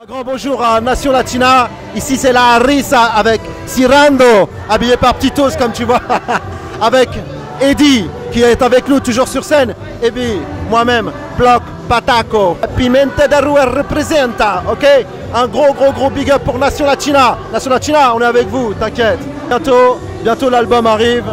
Un grand bonjour à Nation Latina. Ici c'est la Risa avec Cirando, habillé par Petitos comme tu vois, avec Eddie qui est avec nous toujours sur scène. Et puis moi-même, Bloc Pataco. Pimenta de Rua représenta, ok? Un gros gros gros big up pour Nation Latina. Nation Latina, on est avec vous, t'inquiète. Bientôt, bientôt l'album arrive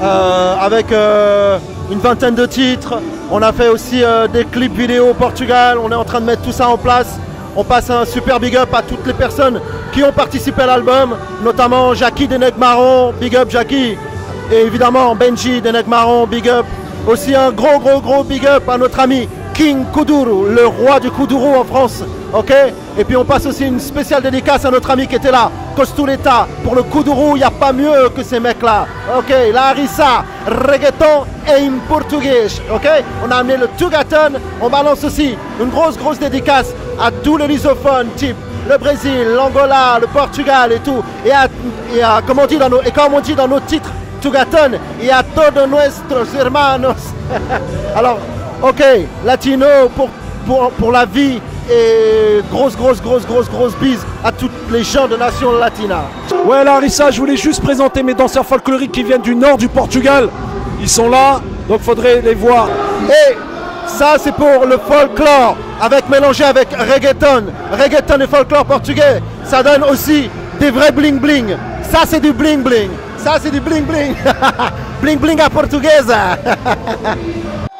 euh, avec euh, une vingtaine de titres. On a fait aussi euh, des clips vidéo au Portugal. On est en train de mettre tout ça en place. On passe un super big up à toutes les personnes qui ont participé à l'album, notamment Jackie Deneg Marron, big up Jackie, et évidemment Benji Deneg Marron, big up. Aussi un gros gros gros big up à notre ami King Kuduru, le roi du Kuduru en France. Ok? Et puis on passe aussi une spéciale dédicace à notre ami qui était là, Costuleta. Pour le Kuduru, il n'y a pas mieux que ces mecs-là. Ok? La harissa, reggaeton et en portugais. Ok? On a amené le Tugaton. On balance aussi une grosse grosse dédicace à tous les lusophones, type le Brésil, l'Angola, le Portugal et tout. Et, à, et, à, comme on dit dans nos, et comme on dit dans nos titres, Tugaton, et à todos nuestros hermanos. Alors, ok, latino pour, pour, pour la vie et grosse, grosse, grosse, grosse, grosse bise à toutes les gens de Nation Latina. Ouais, Larissa, je voulais juste présenter mes danseurs folkloriques qui viennent du nord du Portugal. Ils sont là, donc faudrait les voir. Et ça, c'est pour le folklore, avec mélangé avec reggaeton. Reggaeton et folklore portugais, ça donne aussi des vrais bling bling. Ça, c'est du bling bling. Ça, c'est du bling bling. bling bling à portugaise.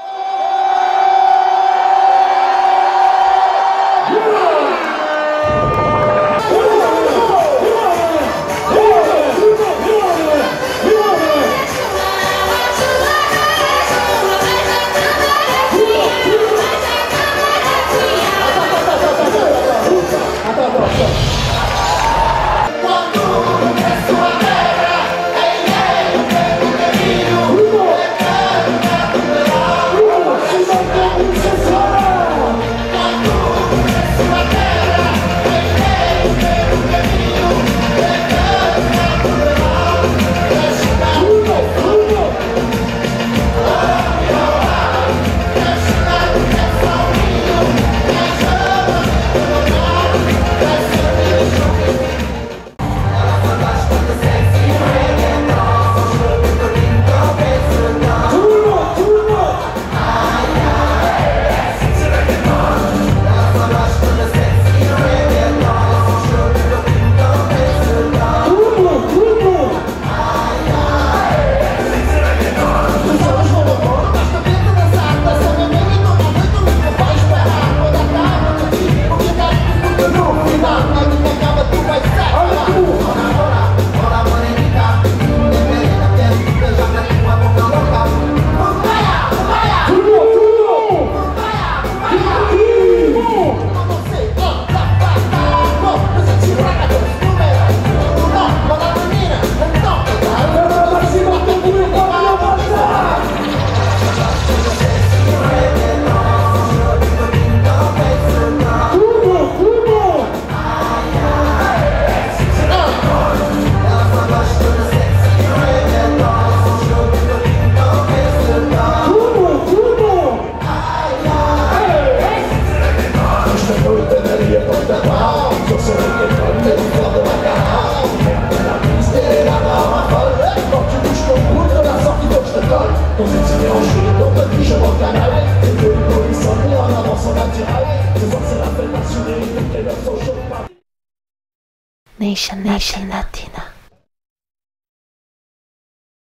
Nation, Nation Latina.